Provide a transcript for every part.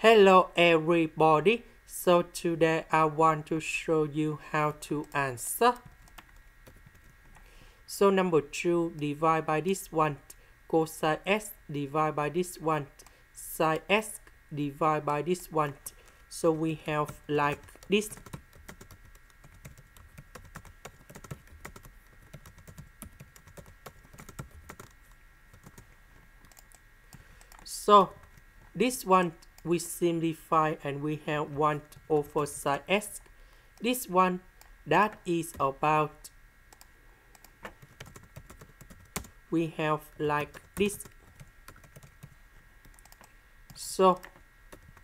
Hello everybody. So today I want to show you how to answer. So number 2 divide by this one cosine s divide by this one sine s divide by this one. So we have like this. So this one we simplify and we have 1 over sine s. This one that is about we have like this. So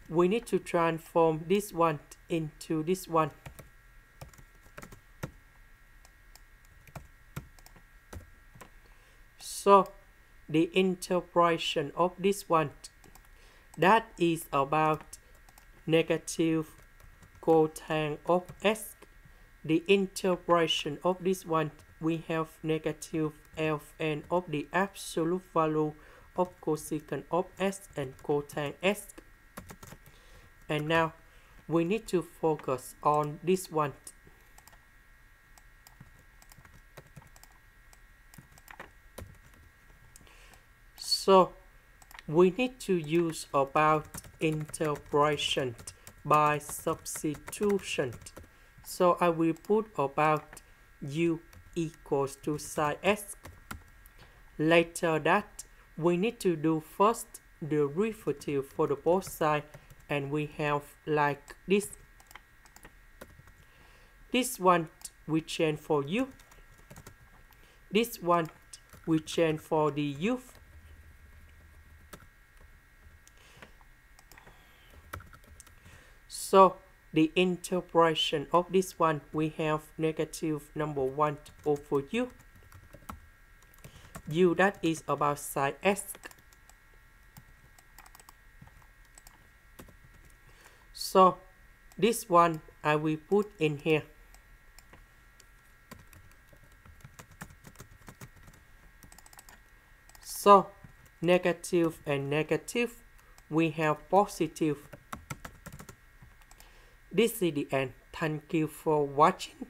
we need to transform this one into this one. So the integration of this one that is about negative cotangent of s. The integration of this one, we have negative ln of the absolute value of cosecant of s and cotangent s. And now we need to focus on this one. So we need to use about integration by substitution. So I will put about u equals to sine s. Later that we need to do first the derivative for the both side and we have like this. This one we change for u. This one we change for the u So the integration of this one, we have negative number 1 over u. u that is about sine s. So this one I will put in here. So negative and negative, we have positive this is the end. Thank you for watching.